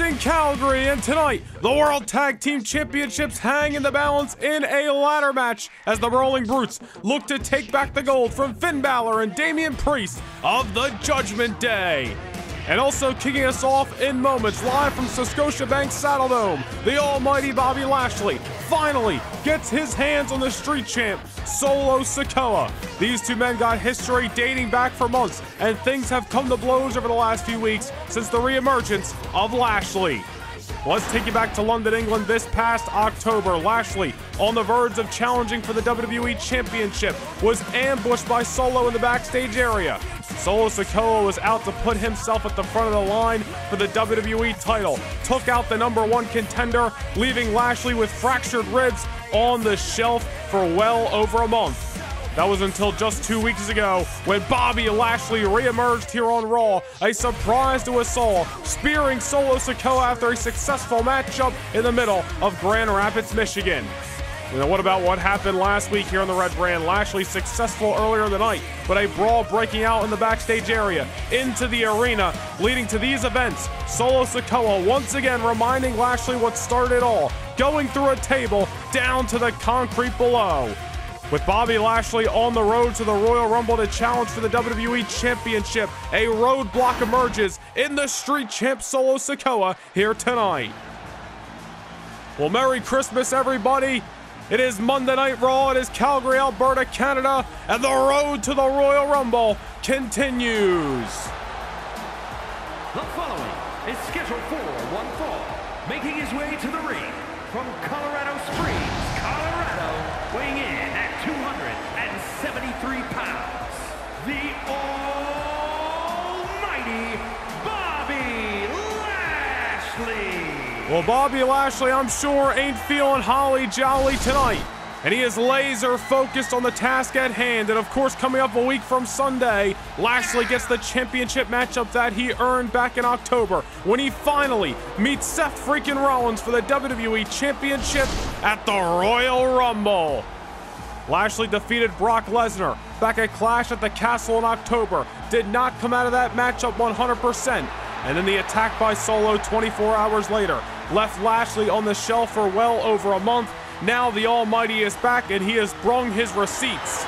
In Calgary, and tonight, the World Tag Team Championships hang in the balance in a ladder match as the Brawling Brutes look to take back the gold from Finn Balor and Damian Priest of the Judgment Day. And also kicking us off in moments, live from Scotiabank Saddledome, the almighty Bobby Lashley finally gets his hands on the street champ, Solo Sikoa. These two men got history dating back for months, and things have come to blows over the last few weeks since the reemergence of Lashley. Let's take you back to London, England this past October. Lashley, on the verge of challenging for the WWE Championship, was ambushed by Solo in the backstage area. Solo Sikoa was out to put himself at the front of the line for the WWE title, took out the number one contender, leaving Lashley with fractured ribs on the shelf for well over a month. That was until just two weeks ago when Bobby Lashley reemerged here on Raw, a surprise to us all, spearing Solo Sikoa after a successful matchup in the middle of Grand Rapids, Michigan. You know, what about what happened last week here on the Red Brand? Lashley successful earlier in the night, but a brawl breaking out in the backstage area into the arena, leading to these events. Solo Sikoa once again reminding Lashley what started it all, going through a table down to the concrete below. With Bobby Lashley on the road to the Royal Rumble to challenge for the WWE Championship, a roadblock emerges in the Street Champ Solo Sikoa here tonight. Well, Merry Christmas, everybody. It is Monday Night Raw. It is Calgary, Alberta, Canada, and the road to the Royal Rumble continues. The following is scheduled Well, Bobby Lashley, I'm sure, ain't feeling holly jolly tonight. And he is laser focused on the task at hand. And of course, coming up a week from Sunday, Lashley gets the championship matchup that he earned back in October when he finally meets Seth freaking Rollins for the WWE Championship at the Royal Rumble. Lashley defeated Brock Lesnar back at Clash at the Castle in October. Did not come out of that matchup 100%. And then the attack by Solo 24 hours later left Lashley on the shelf for well over a month. Now the Almighty is back and he has brung his receipts.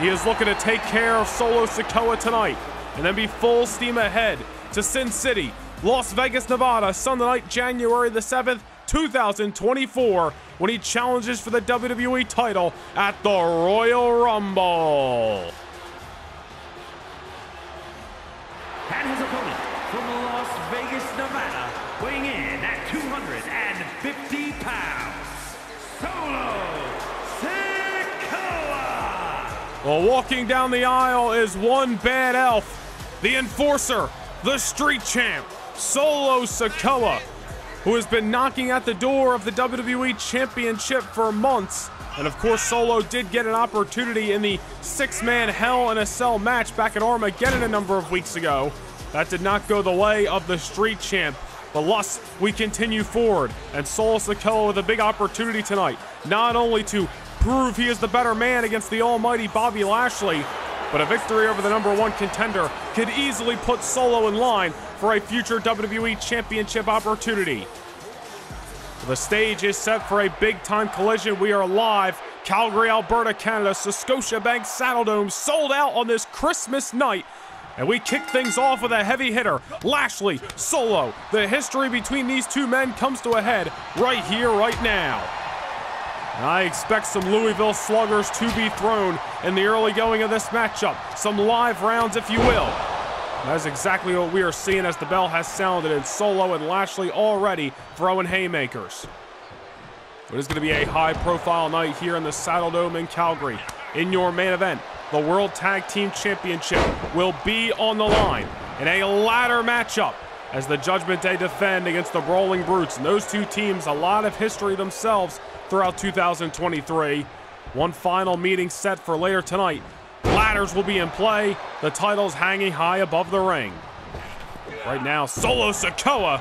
He is looking to take care of Solo Sikoa tonight and then be full steam ahead to Sin City, Las Vegas, Nevada, Sunday night, January the 7th, 2024, when he challenges for the WWE title at the Royal Rumble. And his opponent Well, walking down the aisle is one bad elf, the enforcer, the street champ, Solo Sikoa, who has been knocking at the door of the WWE Championship for months. And of course, Solo did get an opportunity in the six man Hell in a Cell match back at Armageddon a number of weeks ago. That did not go the way of the street champ. But thus, we continue forward, and Solo Sikoa with a big opportunity tonight, not only to prove he is the better man against the almighty Bobby Lashley, but a victory over the number one contender could easily put Solo in line for a future WWE Championship opportunity. The stage is set for a big time collision. We are live, Calgary, Alberta, Canada, Scotiabank Saddledome, sold out on this Christmas night. And we kick things off with a heavy hitter, Lashley, Solo. The history between these two men comes to a head right here, right now. I expect some Louisville sluggers to be thrown in the early going of this matchup. Some live rounds, if you will. That's exactly what we are seeing as the bell has sounded, and Solo and Lashley already throwing haymakers. It is going to be a high profile night here in the Saddledome in Calgary. In your main event, the World Tag Team Championship will be on the line in a ladder matchup as the Judgment Day defend against the Brawling Brutes. And those two teams, a lot of history themselves throughout 2023. One final meeting set for later tonight. Ladders will be in play, the titles hanging high above the ring. Right now, Solo Sikoa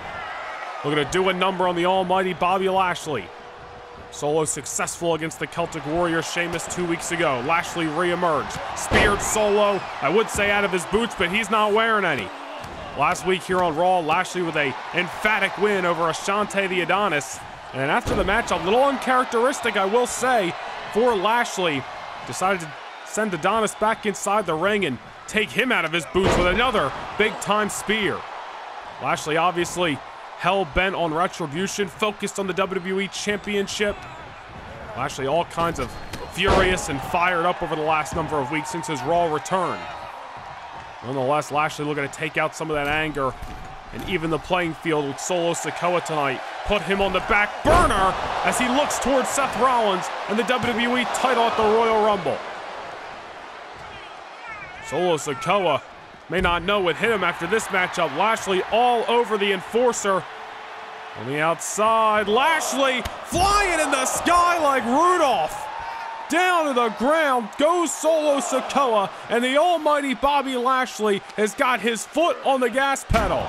looking to do a number on the almighty Bobby Lashley. Solo successful against the Celtic Warrior Sheamus two weeks ago. Lashley reemerged. Speared Solo, I would say out of his boots, but he's not wearing any. Last week here on Raw, Lashley with a emphatic win over Ashante the Adonis. And after the match, a little uncharacteristic, I will say, for Lashley, decided to send Adonis back inside the ring and take him out of his boots with another big-time spear. Lashley obviously hell-bent on retribution, focused on the WWE Championship. Lashley all kinds of furious and fired up over the last number of weeks since his Raw return. Nonetheless, Lashley looking to take out some of that anger and even the playing field with Solo Sikoa tonight. Put him on the back burner as he looks towards Seth Rollins and the WWE title at the Royal Rumble. Solo Sikoa may not know what hit him after this matchup. Lashley all over the Enforcer. On the outside, Lashley flying in the sky like Rudolph. Down to the ground goes Solo Sikoa, and the almighty Bobby Lashley has got his foot on the gas pedal.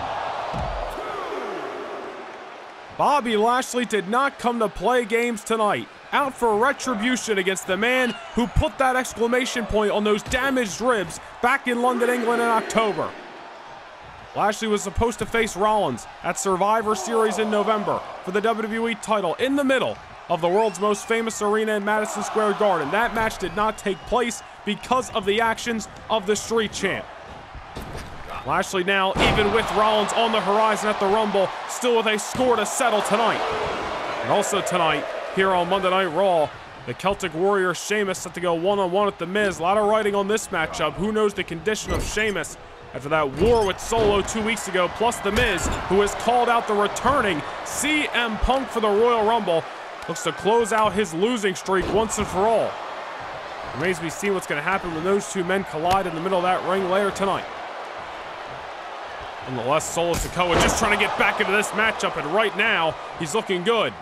Bobby Lashley did not come to play games tonight. Out for retribution against the man who put that exclamation point on those damaged ribs back in London, England in October. Lashley was supposed to face Rollins at Survivor Series in November for the WWE title in the middle of the world's most famous arena in Madison Square Garden. That match did not take place because of the actions of the Street Champ. Lashley now, even with Rollins on the horizon at the Rumble, still with a score to settle tonight. And also tonight, here on Monday Night Raw, the Celtic Warrior Sheamus set to go one-on-one with The Miz. A lot of writing on this matchup. Who knows the condition of Sheamus after that war with Solo two weeks ago, plus The Miz, who has called out the returning CM Punk for the Royal Rumble, looks to close out his losing streak once and for all. Remains to be seen what's going to happen when those two men collide in the middle of that ring later tonight. Nonetheless, Solo Sikoa just trying to get back into this matchup, and right now, he's looking good.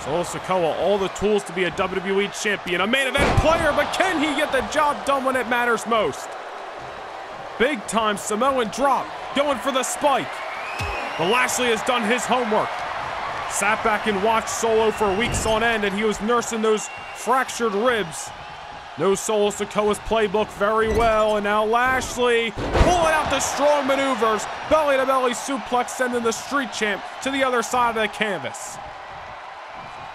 Solo Sikoa, all the tools to be a WWE champion, a main event player, but can he get the job done when it matters most? Big time Samoan drop, going for the spike. But Lashley has done his homework. Sat back and watched Solo for weeks on end, and he was nursing those fractured ribs. Knows Solo Sikoa's playbook very well, and now Lashley pulling out the strong maneuvers. Belly to belly suplex, sending the street champ to the other side of the canvas.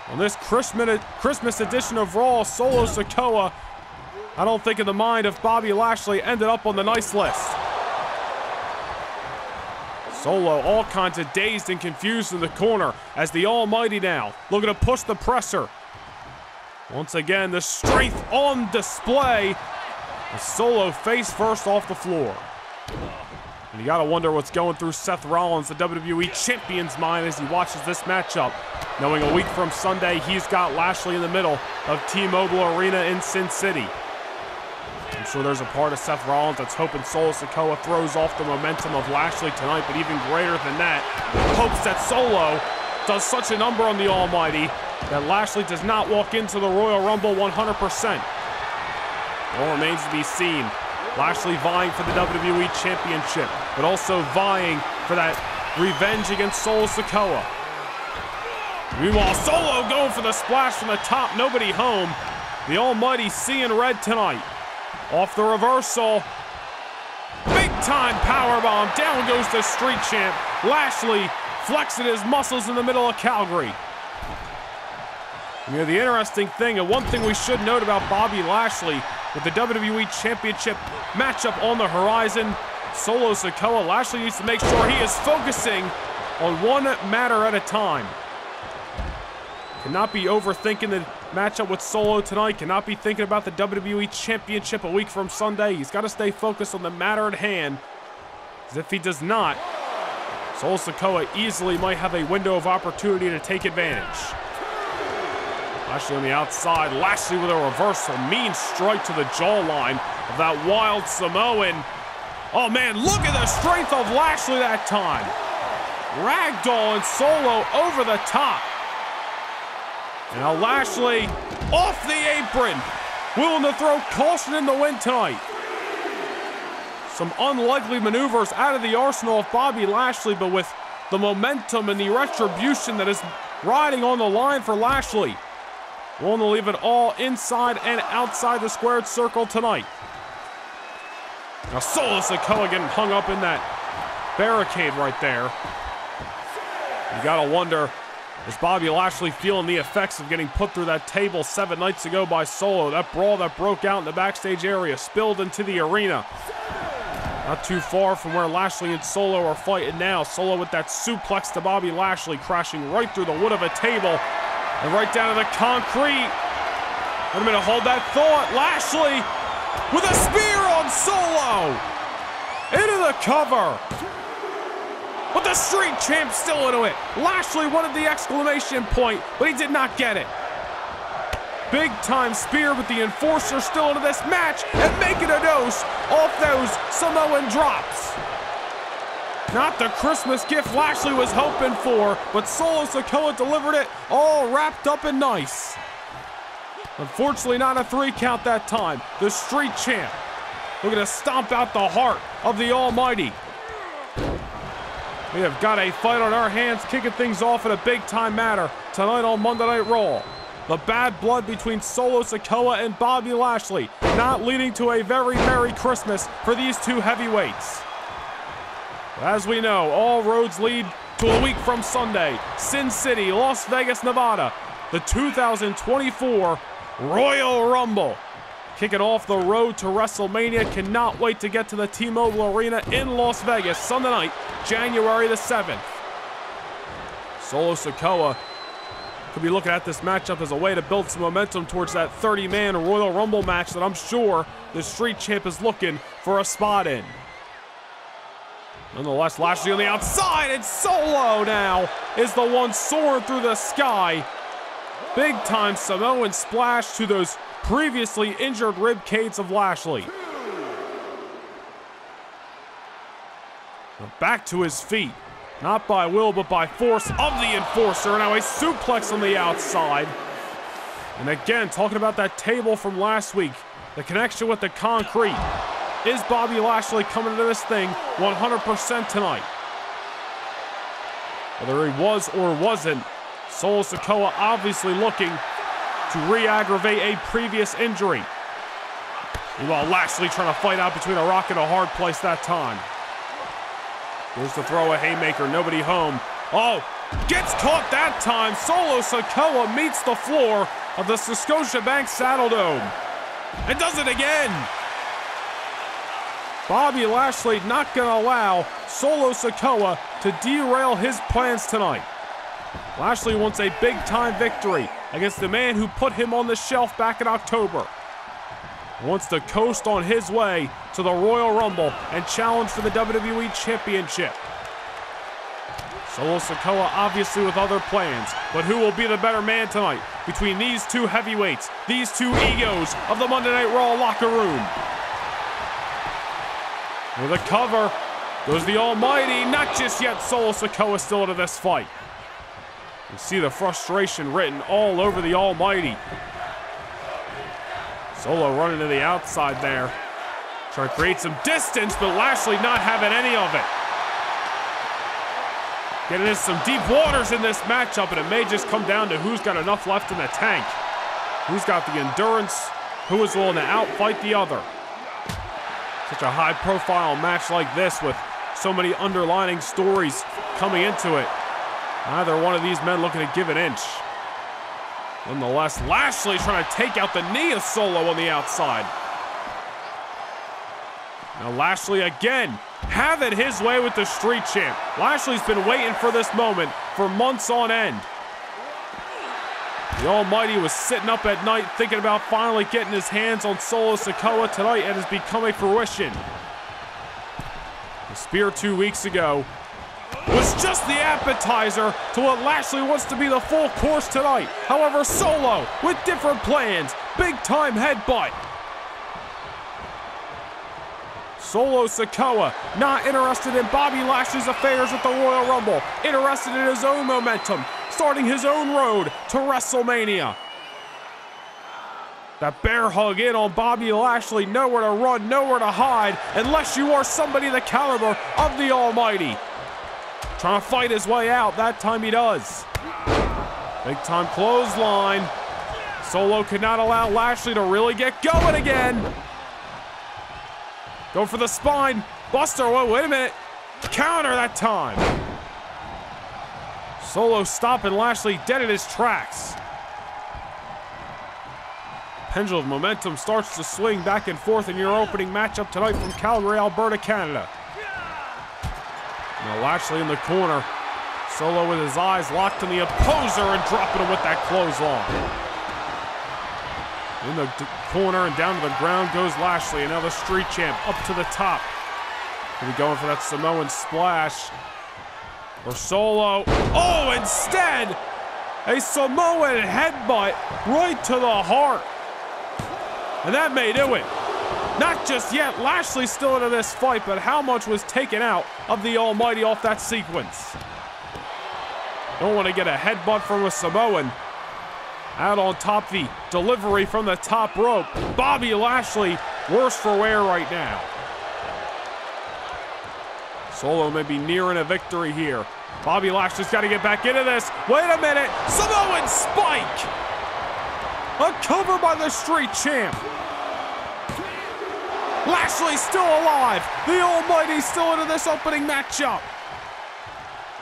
On this Christmas edition of Raw, Solo Sikoa, I don't think in the mind of Bobby Lashley, ended up on the nice list. Solo all kinds of dazed and confused in the corner as the Almighty now looking to push the presser. Once again, the strength on display. The Solo face first off the floor. And you gotta wonder what's going through Seth Rollins, the WWE Champion's mind as he watches this matchup. Knowing a week from Sunday, he's got Lashley in the middle of T-Mobile Arena in Sin City. I'm sure there's a part of Seth Rollins that's hoping Solo Sikoa throws off the momentum of Lashley tonight, but even greater than that, hopes that Solo does such a number on the Almighty that Lashley does not walk into the Royal Rumble 100%. All remains to be seen. Lashley vying for the WWE Championship, but also vying for that revenge against Solo Sikoa. Meanwhile, Solo going for the splash from the top, nobody home. The Almighty seeing red tonight. Off the reversal. Big time power bomb. Down goes the Street Champ. Lashley flexing his muscles in the middle of Calgary. You know, the interesting thing, and one thing we should note about Bobby Lashley with the WWE Championship matchup on the horizon, Solo Sikoa, Lashley needs to make sure he is focusing on one matter at a time. Cannot be overthinking the matchup with Solo tonight. Cannot be thinking about the WWE Championship a week from Sunday. He's got to stay focused on the matter at hand. As if he does not, Solo Sikoa easily might have a window of opportunity to take advantage. Lashley on the outside. Lashley with a reversal. Mean strike to the jawline of that wild Samoan. Oh man, look at the strength of Lashley that time. Ragdoll and Solo over the top. And now Lashley off the apron. Willing to throw caution in the wind tonight. Some unlikely maneuvers out of the arsenal of Bobby Lashley, but with the momentum and the retribution that is riding on the line for Lashley. Willing to leave it all inside and outside the squared circle tonight. Now Solo Sikoa getting hung up in that barricade right there. You gotta wonder, is Bobby Lashley feeling the effects of getting put through that table seven nights ago by Solo? That brawl that broke out in the backstage area spilled into the arena. Not too far from where Lashley and Solo are fighting now. Solo with that suplex to Bobby Lashley, crashing right through the wood of a table and right down to the concrete. Wait a minute, hold that thought. Lashley with a spear on Solo. Into the cover. But the Street Champ still into it. Lashley wanted the exclamation point, but he did not get it. Big time spear with the Enforcer still into this match and making a dose off those Samoan drops. Not the Christmas gift Lashley was hoping for, but Solo Sikoa delivered it all wrapped up and nice. Unfortunately, not a three count that time. The Street Champ looking to stomp out the heart of the Almighty. We have got a fight on our hands, kicking things off in a big time matter tonight on Monday Night Raw. The bad blood between Solo Sikoa and Bobby Lashley, not leading to a very Merry Christmas for these two heavyweights. As we know, all roads lead to a week from Sunday, Sin City, Las Vegas, Nevada, the 2024 Royal Rumble. Kicking off the road to WrestleMania. Cannot wait to get to the T Mobile Arena in Las Vegas Sunday night, January the 7th. Solo Sikoa could be looking at this matchup as a way to build some momentum towards that 30 man Royal Rumble match that I'm sure the Street Champ is looking for a spot in. Nonetheless, Lashley on the outside, and Solo now is the one soaring through the sky. Big time Samoan splash to those previously injured rib cage of Lashley. Now back to his feet. Not by will, but by force of the enforcer. Now a suplex on the outside. And again, talking about that table from last week, the connection with the concrete. Is Bobby Lashley coming into this thing 100% tonight? Whether he was or wasn't, Solo Sikoa obviously looking to re-aggravate a previous injury. Meanwhile, Lashley trying to fight out between a rock and a hard place that time. Goes to throw a haymaker, nobody home. Oh, gets caught that time. Solo Sikoa meets the floor of the Scotiabank Saddledome. And does it again. Bobby Lashley not going to allow Solo Sikoa to derail his plans tonight. Lashley wants a big time victory against the man who put him on the shelf back in October. Wants to coast on his way to the Royal Rumble and challenge for the WWE Championship. Solo Sikoa obviously with other plans, but who will be the better man tonight between these two heavyweights, these two egos of the Monday Night Raw locker room? With a cover goes the Almighty, not just yet Solo Sikoa still into this fight. You see the frustration written all over the Almighty. Solo running to the outside there. Trying to create some distance, but Lashley not having any of it. Getting into some deep waters in this matchup, and it may just come down to who's got enough left in the tank. Who's got the endurance, who is willing to outfight the other. Such a high profile match like this with so many underlining stories coming into it. Neither one of these men looking to give an inch. Nonetheless, Lashley trying to take out the knee of Solo on the outside. Now Lashley again, have it his way with the Street Champ. Lashley's been waiting for this moment for months on end. The Almighty was sitting up at night thinking about finally getting his hands on Solo Sikoa tonight and has become a fruition. The spear two weeks ago was just the appetizer to what Lashley wants to be the full course tonight. However, Solo with different plans. Big time headbutt. Solo Sikoa not interested in Bobby Lashley's affairs at the Royal Rumble. Interested in his own momentum. Starting his own road to WrestleMania. That bear hug in on Bobby Lashley. Nowhere to run, nowhere to hide, unless you are somebody the caliber of the Almighty. Trying to fight his way out. That time he does. Big time clothesline. Solo could not allow Lashley to really get going again. Go for the spine. Buster, wait, wait a minute. Counter that time. Solo stopping Lashley dead in his tracks. Pendulum of momentum starts to swing back and forth in your opening matchup tonight from Calgary, Alberta, Canada. Now Lashley in the corner. Solo with his eyes locked on the opposer and dropping him with that clothesline. In the corner and down to the ground goes Lashley. And now the street champ up to the top. He'll be going for that Samoan splash. Or Solo. Oh, instead, a Samoan headbutt right to the heart. And that may do it. Not just yet. Lashley's still into this fight, but how much was taken out of the Almighty off that sequence? Don't want to get a headbutt from a Samoan. Out on top, the delivery from the top rope. Bobby Lashley, worse for wear right now. Solo may be nearing a victory here. Bobby Lashley's got to get back into this. Wait a minute. Samoan Spike. A cover by the Street Champ. Lashley still alive. The Almighty still into this opening matchup.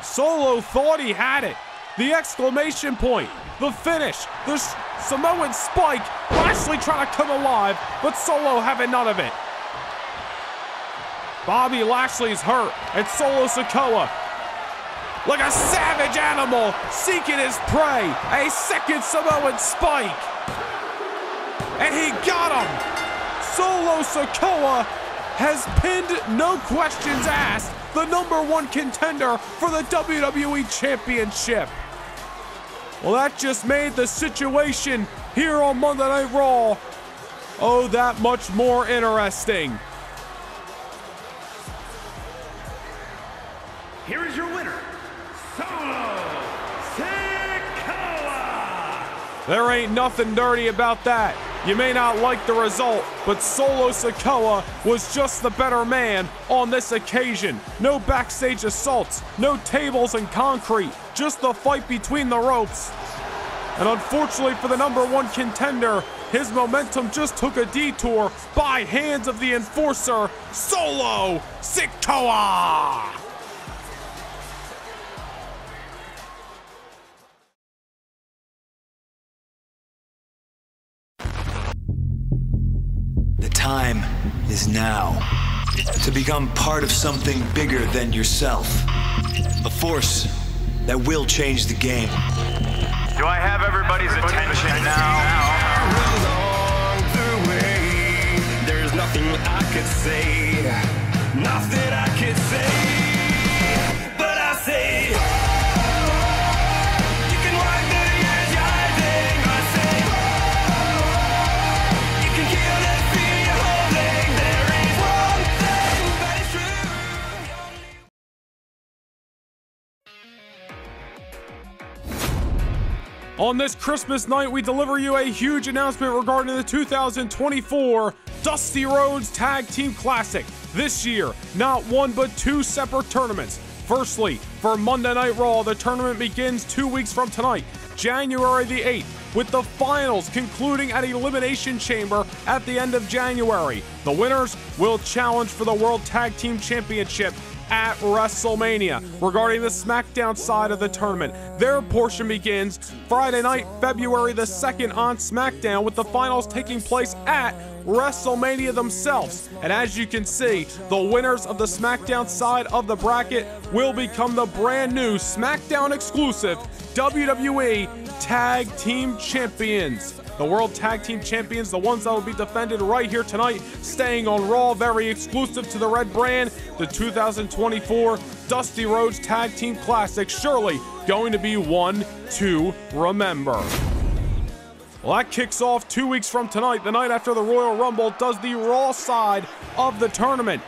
Solo thought he had it. The exclamation point, the finish, the Samoan spike. Lashley trying to come alive, but Solo having none of it. Bobby Lashley's hurt, and Solo Sikoa, like a savage animal, seeking his prey. A second Samoan spike. And he got him. Solo Sikoa has pinned, no questions asked, the number one contender for the WWE Championship. Well, that just made the situation here on Monday Night Raw oh that much more interesting. Here is your winner, Solo Sikoa. There ain't nothing dirty about that. You may not like the result, but Solo Sikoa was just the better man on this occasion. No backstage assaults, no tables and concrete, just the fight between the ropes. And unfortunately for the number one contender, his momentum just took a detour by hands of the enforcer, Solo Sikoa! Time is now to become part of something bigger than yourself. A force that will change the game. Do I have everybody's attention now? There's nothing I could say, On this Christmas night, we deliver you a huge announcement regarding the 2024 Dusty Rhodes Tag Team Classic. This year, not one but two separate tournaments. Firstly, for Monday Night Raw, the tournament begins two weeks from tonight, January the 8th, with the finals concluding at Elimination Chamber at the end of January. The winners will challenge for the World Tag Team Championship at WrestleMania. Regarding the SmackDown side of the tournament, their portion begins Friday night, February the 2nd on SmackDown, with the finals taking place at WrestleMania themselves. And as you can see, the winners of the SmackDown side of the bracket will become the brand new SmackDown exclusive WWE Tag Team Champions the World Tag Team Champions, the ones that will be defended right here tonight, staying on Raw, very exclusive to the Red brand, the 2024 Dusty Rhodes Tag Team Classic, surely going to be one to remember. Well, that kicks off two weeks from tonight, the night after the Royal Rumble does the Raw side of the tournament.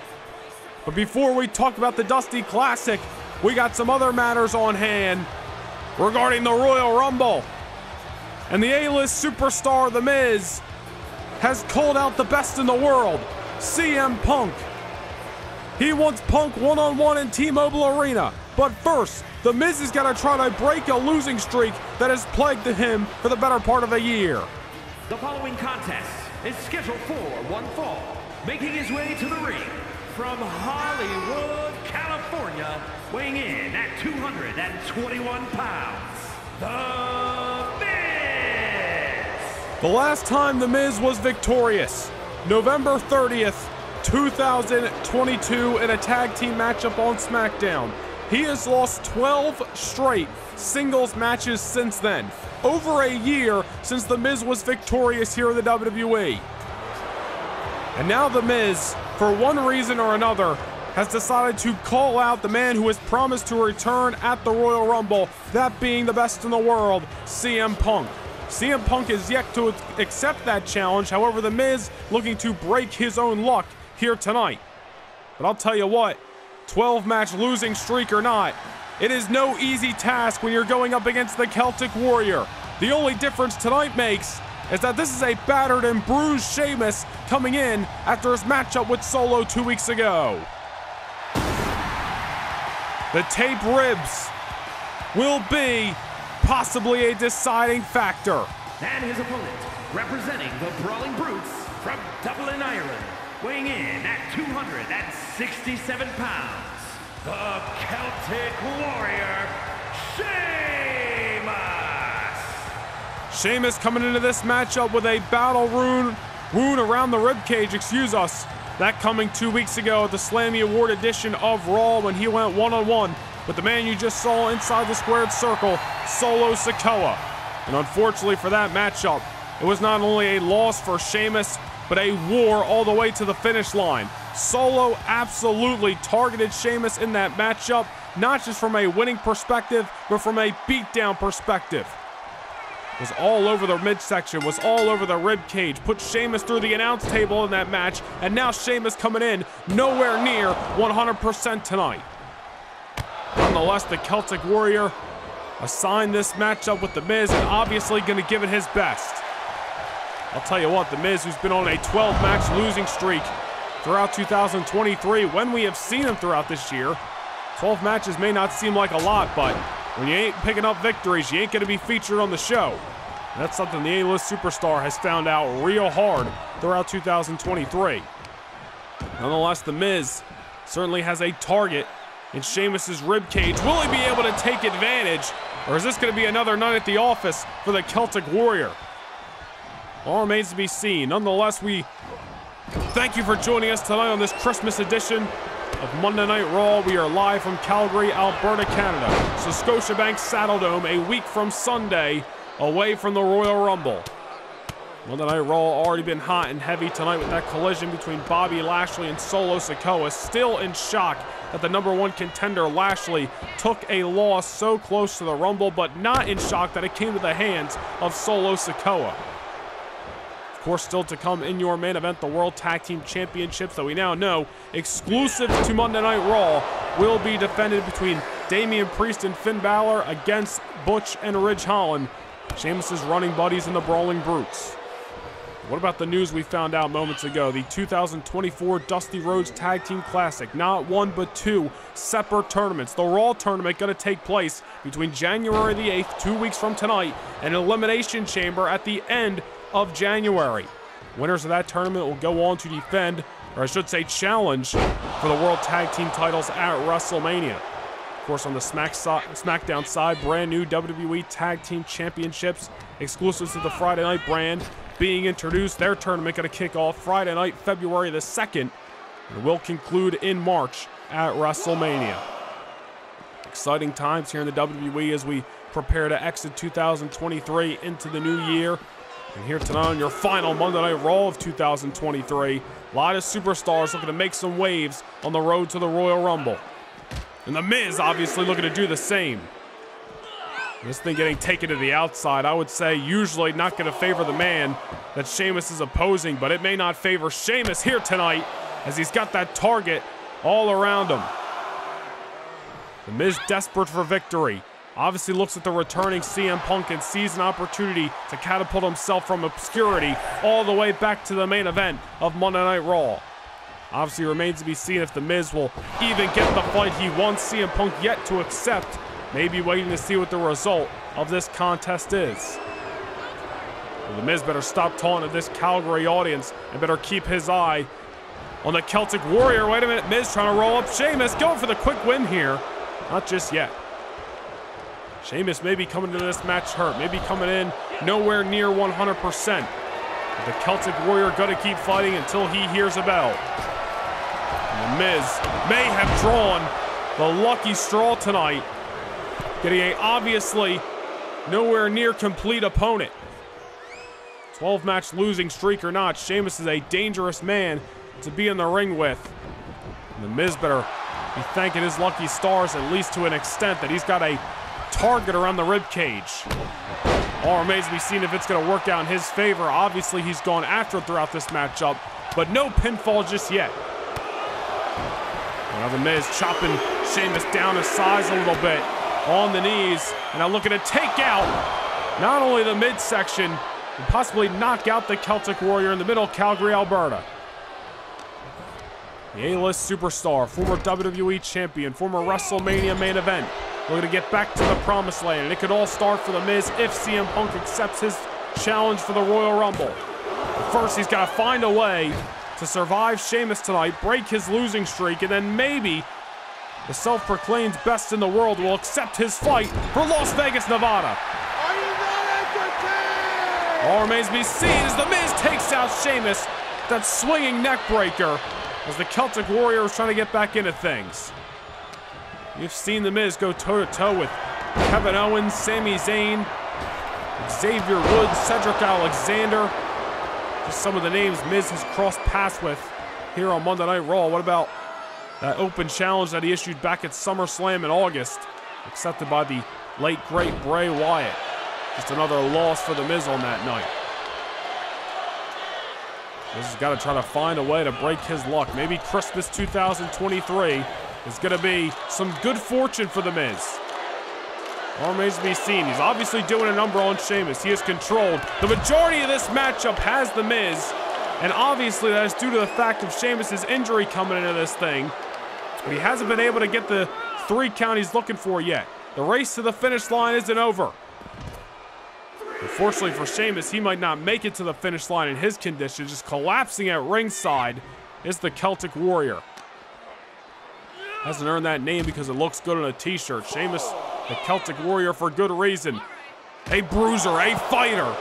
But before we talk about the Dusty Classic, we got some other matters on hand regarding the Royal Rumble. And the A-list superstar, The Miz, has called out the best in the world, CM Punk. He wants Punk one-on-one in T-Mobile Arena. But first, The Miz is going to try to break a losing streak that has plagued him for the better part of a year. The following contest is scheduled for one fall. Making his way to the ring from Hollywood, California California, weighing in at 221 pounds, The Miz! The last time The Miz was victorious, November 30th, 2022, in a tag team matchup on SmackDown. He has lost 12 straight singles matches since then. Over a year since The Miz was victorious here in the WWE. And now The Miz, for one reason or another, has decided to call out the man who has promised to return at the Royal Rumble, that being the best in the world, CM Punk. CM Punk is yet to accept that challenge, however, The Miz looking to break his own luck here tonight. But I'll tell you what, 12 match losing streak or not, it is no easy task when you're going up against the Celtic Warrior. The only difference tonight makes is that this is a battered and bruised Sheamus coming in after his matchup with Solo two weeks ago. The tape ribs will be possibly a deciding factor. And his opponent, representing the Brawling Brutes from Dublin, Ireland, weighing in at 267 pounds, the Celtic Warrior, Sheamus! Sheamus coming into this matchup with a battle wound, wound around the ribcage, excuse us. That coming two weeks ago at the Slammy Award edition of Raw when he went one-on-one with the man you just saw inside the squared circle, Solo Sikoa. And unfortunately for that matchup, it was not only a loss for Sheamus, but a war all the way to the finish line. Solo absolutely targeted Sheamus in that matchup, not just from a winning perspective, but from a beatdown perspective. Was all over the midsection, was all over the rib cage, put Sheamus through the announce table in that match, and now Sheamus coming in nowhere near 100% tonight. Nonetheless, the Celtic Warrior assigned this matchup with The Miz and obviously going to give it his best. I'll tell you what, The Miz, who's been on a 12 match losing streak throughout 2023, when we have seen him throughout this year, 12 matches may not seem like a lot, but when you ain't picking up victories, you ain't going to be featured on the show. And that's something the A-list superstar has found out real hard throughout 2023. Nonetheless, The Miz certainly has a target in Sheamus's ribcage. Will he be able to take advantage, or is this going to be another night at the office for the Celtic Warrior? All remains to be seen. Nonetheless, we thank you for joining us tonight on this Christmas edition of Monday Night Raw. We are live from Calgary, Alberta, Canada. So Scotiabank Saddledome a week from Sunday, away from the Royal Rumble. Monday Night Raw already been hot and heavy tonight with that collision between Bobby Lashley and Solo Sikoa. Still in shock that the number one contender, Lashley, took a loss so close to the Rumble, but not in shock that it came to the hands of Solo Sikoa course, still to come in your main event, the World Tag Team Championships that we now know, exclusive to Monday Night Raw, will be defended between Damian Priest and Finn Balor against Butch and Ridge Holland, Sheamus' running buddies in the Brawling Brutes. What about the news we found out moments ago? The 2024 Dusty Rhodes Tag Team Classic. Not one, but two separate tournaments. The Raw tournament going to take place between January the 8th, two weeks from tonight, and Elimination Chamber at the end of January. Winners of that tournament will go on to defend, or I should say challenge, for the World Tag Team titles at WrestleMania. Of course, on the Smack so SmackDown side, brand new WWE Tag Team Championships, exclusive to the Friday Night brand, being introduced. Their tournament going to kick off Friday night, February the 2nd, and will conclude in March at WrestleMania. Exciting times here in the WWE as we prepare to exit 2023 into the new year. And here tonight on your final Monday Night Raw of 2023, a lot of superstars looking to make some waves on the road to the Royal Rumble. And The Miz obviously looking to do the same. This thing getting taken to the outside, I would say usually not going to favor the man that Sheamus is opposing, but it may not favor Sheamus here tonight as he's got that target all around him. The Miz desperate for victory. Obviously looks at the returning CM Punk and sees an opportunity to catapult himself from obscurity all the way back to the main event of Monday Night Raw. Obviously remains to be seen if The Miz will even get the fight he wants CM Punk yet to accept. Maybe waiting to see what the result of this contest is. Well, the Miz better stop taunting this Calgary audience and better keep his eye on the Celtic Warrior. Wait a minute, Miz trying to roll up Sheamus. Going for the quick win here. Not just yet. Sheamus may be coming to this match hurt, maybe coming in nowhere near 100%. But the Celtic Warrior gonna keep fighting until he hears a bell. And the Miz may have drawn the lucky straw tonight, getting a obviously nowhere near complete opponent. 12 match losing streak or not, Sheamus is a dangerous man to be in the ring with. And the Miz better be thanking his lucky stars at least to an extent that he's got a target around the rib cage. All remains to be seen if it's going to work out in his favor. Obviously, he's gone after throughout this matchup, but no pinfall just yet. Now the Miz chopping Sheamus down his size a little bit on the knees, and now looking to take out not only the midsection, and possibly knock out the Celtic Warrior in the middle, Calgary, Alberta. The A-list superstar, former WWE champion, former WrestleMania main event, looking to get back to the promised land. And it could all start for The Miz if CM Punk accepts his challenge for the Royal Rumble. But first, he's got to find a way to survive Sheamus tonight, break his losing streak, and then maybe the self-proclaimed best in the world will accept his fight for Las Vegas, Nevada. All remains to be seen as The Miz takes out Sheamus. That swinging neck breaker as the Celtic Warrior is trying to get back into things. You've seen The Miz go toe to toe with Kevin Owens, Sami Zayn, Xavier Woods, Cedric Alexander. Just some of the names Miz has crossed paths with here on Monday Night Raw. What about that open challenge that he issued back at SummerSlam in August, accepted by the late great Bray Wyatt? Just another loss for The Miz on that night. Miz has got to try to find a way to break his luck. Maybe Christmas 2023 is going to be some good fortune for The Miz. All remains to be seen. He's obviously doing a number on Sheamus. He is controlled. The majority of this matchup has The Miz, and obviously that is due to the fact of Sheamus' injury coming into this thing. But he hasn't been able to get the three count he's looking for yet. The race to the finish line isn't over. Unfortunately for Sheamus, he might not make it to the finish line in his condition. Just collapsing at ringside is the Celtic Warrior. Hasn't earned that name because it looks good on a t-shirt. Sheamus, the Celtic Warrior for good reason. A bruiser, a fighter.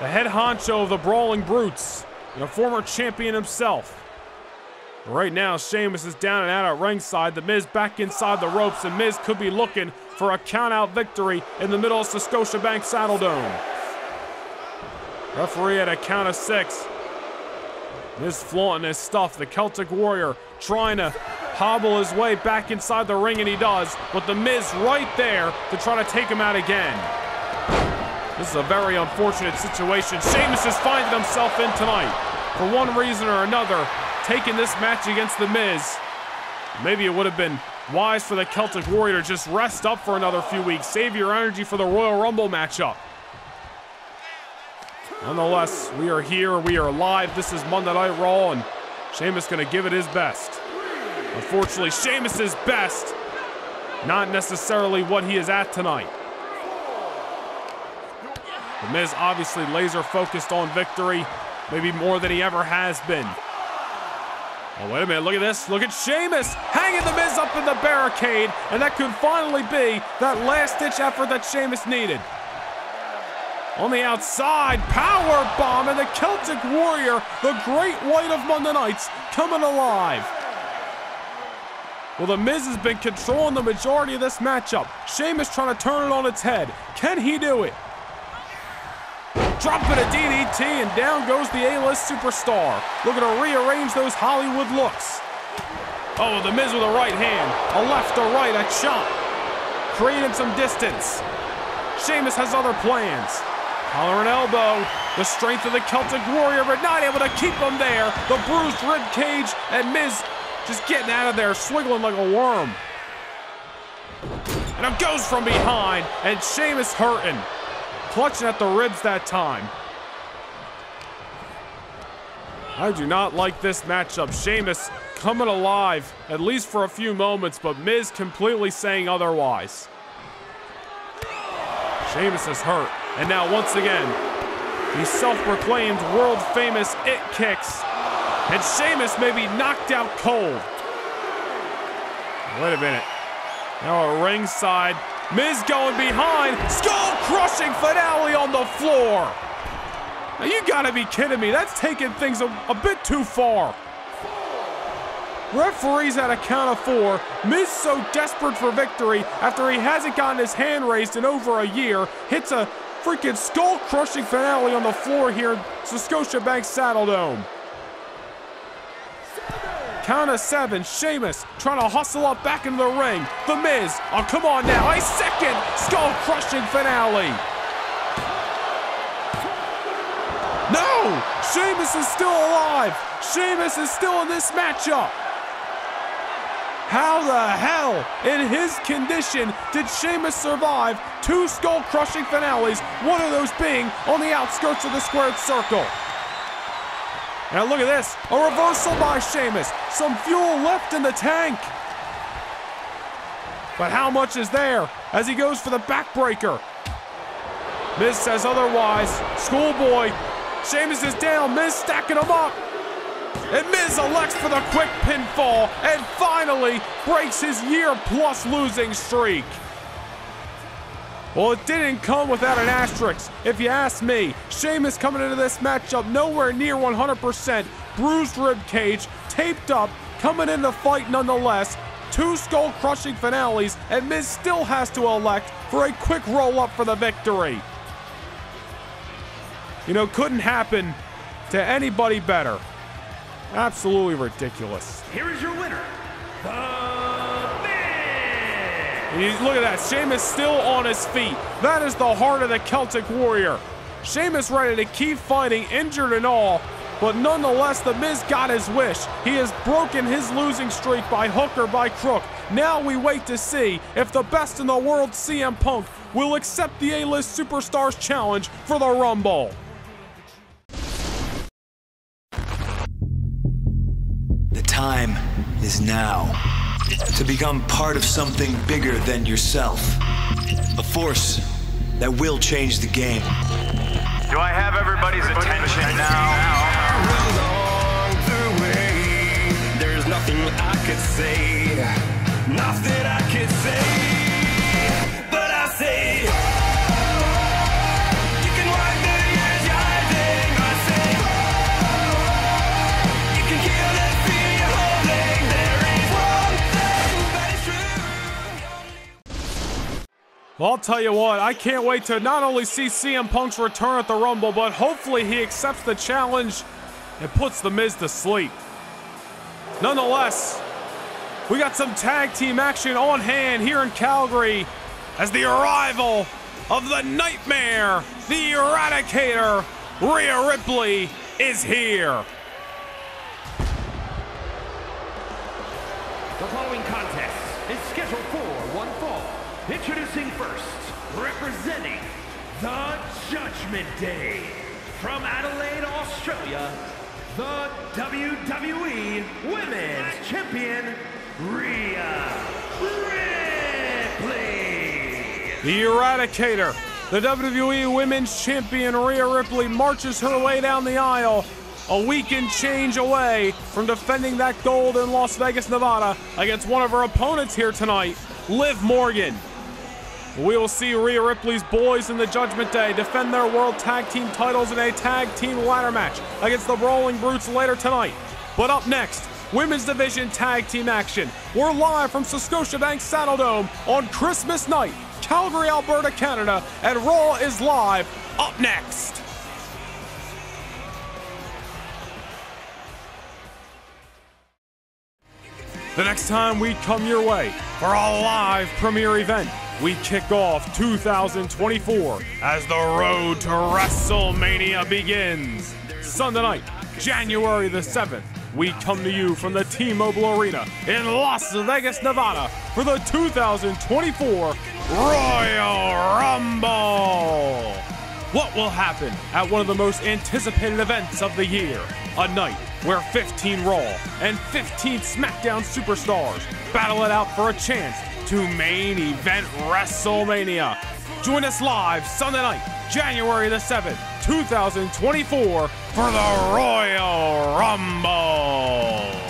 The head honcho of the Brawling Brutes, and a former champion himself. Right now, Sheamus is down and out at ringside. The Miz back inside the ropes, and Miz could be looking for a count-out victory in the middle of the Scotiabank Saddledome. Referee at a count of six. Miz flaunting his stuff. The Celtic Warrior trying to hobble his way back inside the ring, and he does. But the Miz right there to try to take him out again. This is a very unfortunate situation. Sheamus is finding himself in tonight. For one reason or another, taking this match against The Miz. Maybe it would have been wise for the Celtic Warrior to just rest up for another few weeks, save your energy for the Royal Rumble matchup. Nonetheless, we are here, we are live. This is Monday Night Raw, and Sheamus going to give it his best. Unfortunately, Sheamus's best, not necessarily what he is at tonight. The Miz obviously laser focused on victory, maybe more than he ever has been. Oh, wait a minute, look at this. Look at Sheamus hanging The Miz up in the barricade, and that could finally be that last-ditch effort that Sheamus needed. On the outside, power bomb, and the Celtic Warrior, the great white of Monday Nights, coming alive. Well, The Miz has been controlling the majority of this matchup. Sheamus trying to turn it on its head. Can he do it? Dropping a DDT, and down goes the A-list superstar. Looking to rearrange those Hollywood looks. Oh, The Miz with a right hand. A left, a right, a chop. Creating some distance. Sheamus has other plans. Collar and elbow. The strength of the Celtic Warrior, but not able to keep him there. The bruised rib cage, and Miz just getting out of there, swiggling like a worm. And it goes from behind, and Sheamus hurting. Clutching at the ribs that time. I do not like this matchup. Sheamus coming alive, at least for a few moments, but Miz completely saying otherwise. Sheamus is hurt, and now once again, the self-proclaimed world-famous it kicks And Sheamus may be knocked out cold. Wait a minute. Now at ringside, Miz going behind, skull crushing finale on the floor. Now you gotta be kidding me. That's taking things a, a bit too far. Referees at a count of four. Miz so desperate for victory after he hasn't gotten his hand raised in over a year, hits a freaking skull crushing finale on the floor here in Scotiabank Saddledome. Count of seven. Sheamus trying to hustle up back into the ring. The Miz. Oh, come on now. A second skull crushing finale. No! Sheamus is still alive. Sheamus is still in this matchup. How the hell, in his condition, did Sheamus survive two skull crushing finales, one of those being on the outskirts of the squared circle? Now look at this, a reversal by Sheamus. Some fuel left in the tank. But how much is there as he goes for the backbreaker? Miz says otherwise. Schoolboy. Sheamus is down. Miz stacking him up. And Miz elects for the quick pinfall and finally breaks his year plus losing streak. Well, it didn't come without an asterisk, if you ask me. Sheamus coming into this matchup nowhere near 100%. Bruised rib cage, taped up, coming in the fight nonetheless. Two skull crushing finales, and Miz still has to elect for a quick roll up for the victory. You know, couldn't happen to anybody better. Absolutely ridiculous. Here is your winner, look at that. Sheamus still on his feet. That is the heart of the Celtic Warrior. Sheamus ready to keep fighting, injured and all. But nonetheless, The Miz got his wish. He has broken his losing streak by hook or by crook. Now we wait to see if the best in the world, CM Punk, will accept the A-list Superstars challenge for the Rumble. Time is now to become part of something bigger than yourself. A force that will change the game. Do I have everybody's attention now? Along the way, there's nothing I could say, Well, I'll tell you what, I can't wait to not only see CM Punk's return at the Rumble, but hopefully he accepts the challenge and puts The Miz to sleep. Nonetheless, we got some tag team action on hand here in Calgary as the arrival of the Nightmare, the Eradicator, Rhea Ripley, is here. The following contest the Judgment Day from Adelaide, Australia, the WWE Women's Champion, Rhea Ripley. The Eradicator, the WWE Women's Champion Rhea Ripley marches her way down the aisle, a week and change away from defending that gold in Las Vegas, Nevada, against one of her opponents here tonight, Liv Morgan. We will see Rhea Ripley's boys in the Judgment Day defend their World Tag Team titles in a tag team ladder match against the Brawling Brutes later tonight. But up next, Women's Division Tag Team action. We're live from Scotiabank Saddledome on Christmas night, Calgary, Alberta, Canada, and Raw is live up next. The next time we come your way for a live premiere event, we kick off 2024 as the road to WrestleMania begins. Sunday night, January the 7th, we come to you from the T-Mobile Arena in Las Vegas, Nevada for the 2024 Royal Rumble. What will happen at one of the most anticipated events of the year? A night where 15 Raw and 15 SmackDown superstars battle it out for a chance to main event WrestleMania. Join us live Sunday night, January the 7th, 2024 for the Royal Rumble.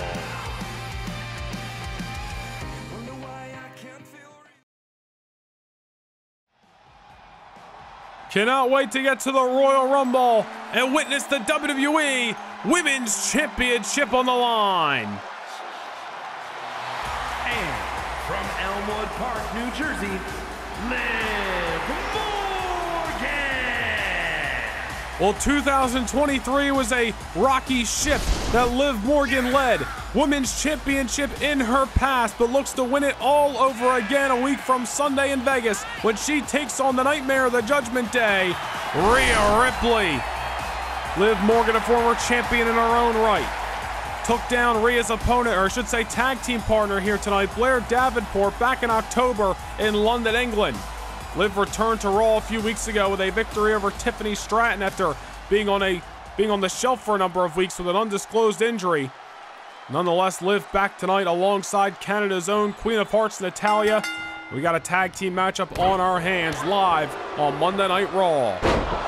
Cannot wait to get to the Royal Rumble and witness the WWE Women's Championship on the line. And New Jersey, Liv Morgan. Well, 2023 was a rocky ship that Liv Morgan led. Women's Championship in her past, but looks to win it all over again a week from Sunday in Vegas when she takes on the nightmare of the Judgment Day, Rhea Ripley. Liv Morgan, a former champion in her own right, took down Rhea's opponent, or I should say tag team partner here tonight, Blair Davenport, back in October in London, England. Liv returned to Raw a few weeks ago with a victory over Tiffany Stratton after being on a being on the shelf for a number of weeks with an undisclosed injury. Nonetheless, Liv back tonight alongside Canada's own Queen of Hearts, Natalya. We got a tag team matchup on our hands live on Monday Night Raw.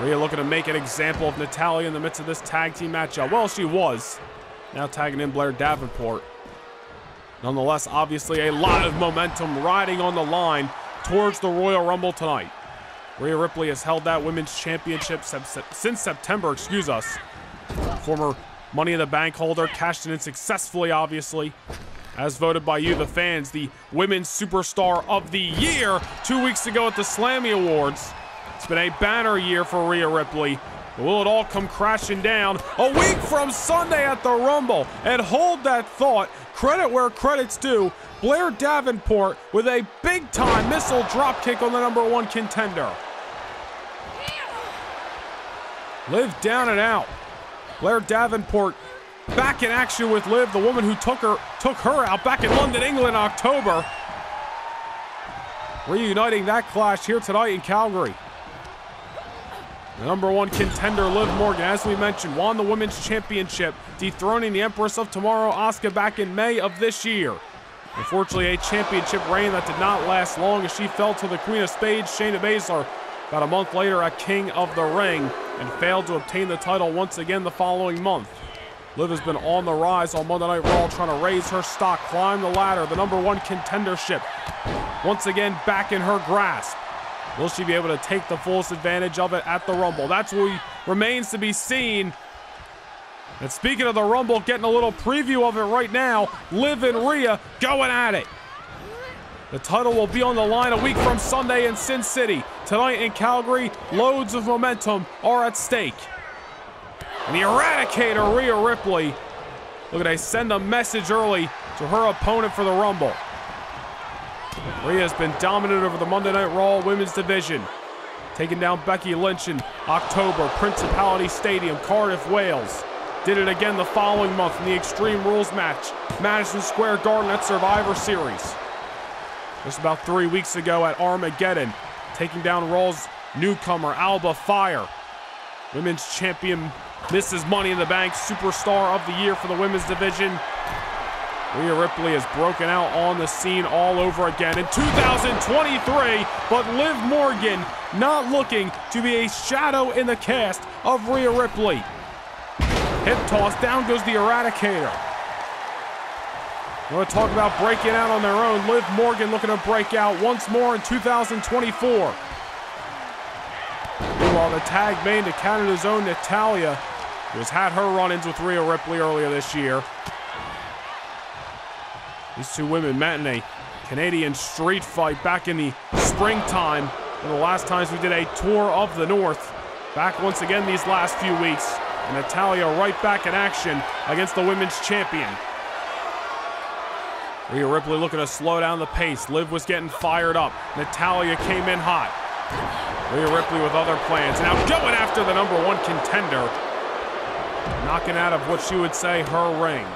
Rhea looking to make an example of Natalya in the midst of this tag team matchup. Well, she was. Now tagging in Blair Davenport. Nonetheless, obviously a lot of momentum riding on the line towards the Royal Rumble tonight. Rhea Ripley has held that women's championship since September, excuse us. Former Money in the Bank holder cashed in successfully, obviously. As voted by you, the fans, the Women's Superstar of the Year two weeks ago at the Slammy Awards. It's been a banner year for Rhea Ripley. Will it all come crashing down a week from Sunday at the Rumble? And hold that thought. Credit where credit's due. Blair Davenport with a big time missile dropkick on the number one contender. Liv down and out. Blair Davenport back in action with Liv, the woman who took her took her out back in London, England, in October. Reuniting that clash here tonight in Calgary. The number one contender, Liv Morgan, as we mentioned, won the Women's Championship, dethroning the Empress of Tomorrow, Asuka, back in May of this year. Unfortunately, a championship reign that did not last long as she fell to the Queen of Spades, Shayna Baszler, about a month later at King of the Ring, and failed to obtain the title once again the following month. Liv has been on the rise on Monday Night Raw, trying to raise her stock, climb the ladder, the number one contendership. Once again, back in her grasp. Will she be able to take the fullest advantage of it at the Rumble? That's what remains to be seen. And speaking of the Rumble, getting a little preview of it right now. Liv and Rhea going at it. The title will be on the line a week from Sunday in Sin City. Tonight in Calgary, loads of momentum are at stake. And the Eradicator, Rhea Ripley, look at they send a message early to her opponent for the Rumble. Rhea has been dominant over the Monday Night Raw Women's Division. Taking down Becky Lynch in October, Principality Stadium, Cardiff, Wales. Did it again the following month in the Extreme Rules match, Madison Square Garden at Survivor Series. Just about three weeks ago at Armageddon, taking down Raw's newcomer, Alba Fyre. Women's champion, Mrs. Money in the Bank, superstar of the year for the women's division. Rhea Ripley has broken out on the scene all over again in 2023, but Liv Morgan not looking to be a shadow in the cast of Rhea Ripley. Hip toss, down goes the Eradicator. We want to talk about breaking out on their own. Liv Morgan looking to break out once more in 2024. Meanwhile, the tag main to Canada's own Natalya, who has had her run-ins with Rhea Ripley earlier this year. These two women met in a Canadian street fight back in the springtime. One of the last times we did a tour of the North. Back once again these last few weeks. And Natalya right back in action against the women's champion. Rhea Ripley looking to slow down the pace. Liv was getting fired up. Natalya came in hot. Rhea Ripley with other plans. Now going after the number one contender. Knocking out of what she would say her ring.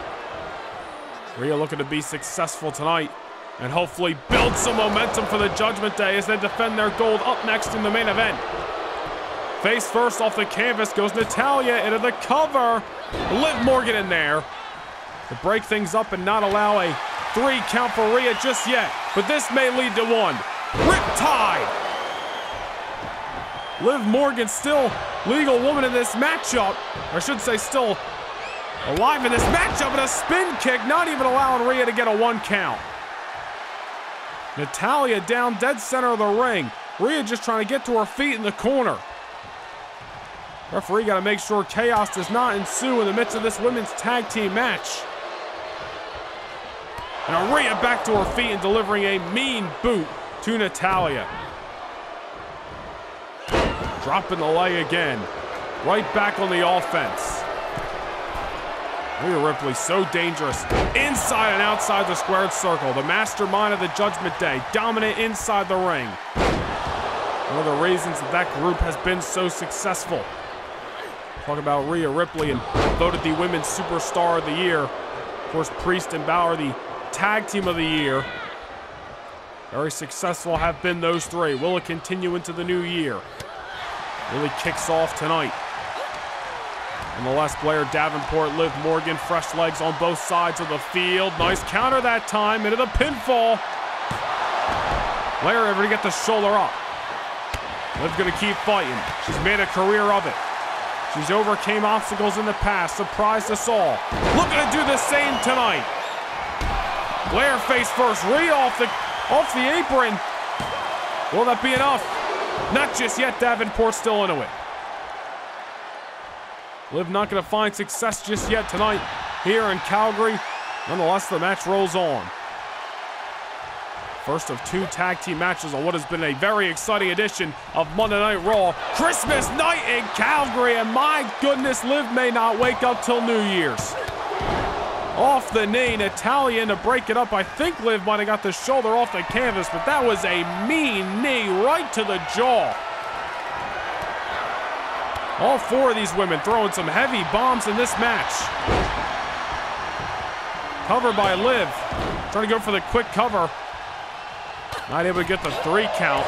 Rhea looking to be successful tonight and hopefully build some momentum for the Judgment Day as they defend their gold up next in the main event. Face first off the canvas goes Natalya into the cover. Liv Morgan in there to break things up and not allow a three count for Rhea just yet. But this may lead to one. Riptide! Liv Morgan still legal woman in this matchup. I should say still alive in this matchup, and a spin kick, not even allowing Rhea to get a one count. Natalya down dead center of the ring. Rhea just trying to get to her feet in the corner. Referee got to make sure chaos does not ensue in the midst of this women's tag team match. And Rhea back to her feet and delivering a mean boot to Natalya. Dropping the leg again. Right back on the offense. Rhea Ripley so dangerous. Inside and outside the squared circle. The mastermind of the Judgment Day. Dominant inside the ring. One of the reasons that that group has been so successful. Talk about Rhea Ripley and voted the Women's Superstar of the Year. Of course, Priest and Balor, the Tag Team of the Year. Very successful have been those three. Will it continue into the new year? Really kicks off tonight. Nonetheless, Blair Davenport, Liv Morgan, fresh legs on both sides of the field. Nice counter that time into the pinfall. Blair able to get the shoulder up. Liv's gonna keep fighting. She's made a career of it. She's overcame obstacles in the past, surprised us all. Looking to do the same tonight. Blair face first, Rhea off the off the apron. Will that be enough? Not just yet, Davenport still into it. Liv not going to find success just yet tonight here in Calgary. Nonetheless, the match rolls on. First of two tag team matches on what has been a very exciting edition of Monday Night Raw. Christmas night in Calgary, and my goodness, Liv may not wake up till New Year's. Off the knee, Natalya to break it up. I think Liv might have got the shoulder off the canvas, but that was a mean knee right to the jaw. All four of these women throwing some heavy bombs in this match. Cover by Liv. Trying to go for the quick cover. Not able to get the three count.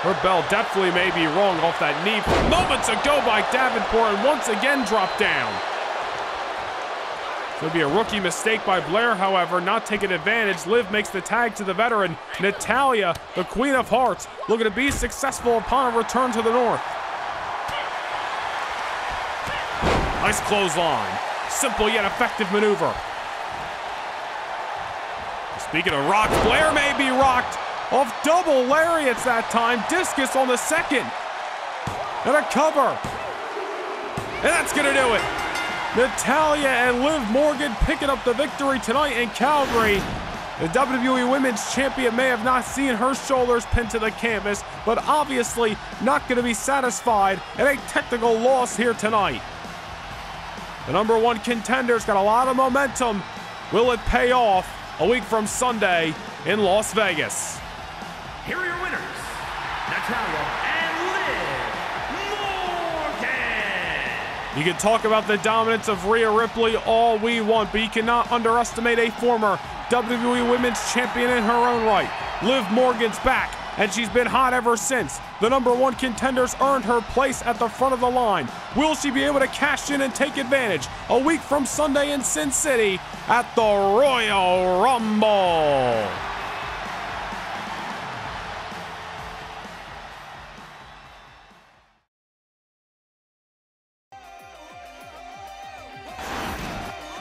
Her bell definitely may be wrong off that knee moments ago by Davenport and once again dropped down. It'll be a rookie mistake by Blair, however, not taking advantage. Liv makes the tag to the veteran. Natalya, the Queen of Hearts, looking to be successful upon a return to the North. Nice clothesline. Simple yet effective maneuver. Speaking of rocks, Blair may be rocked off double lariats that time. Discus on the second. And a cover. And that's going to do it. Natalya and Liv Morgan picking up the victory tonight in Calgary. The WWE Women's Champion may have not seen her shoulders pinned to the canvas, but obviously not going to be satisfied in a technical loss here tonight. The number one contender's got a lot of momentum. Will it pay off a week from Sunday in Las Vegas? Here are your winners, Natalya and Liv Morgan. You can talk about the dominance of Rhea Ripley all we want, but you cannot underestimate a former WWE Women's Champion in her own right. Liv Morgan's back, and she's been hot ever since. The number one contender's earned her place at the front of the line. Will she be able to cash in and take advantage a week from Sunday in Sin City at the Royal Rumble?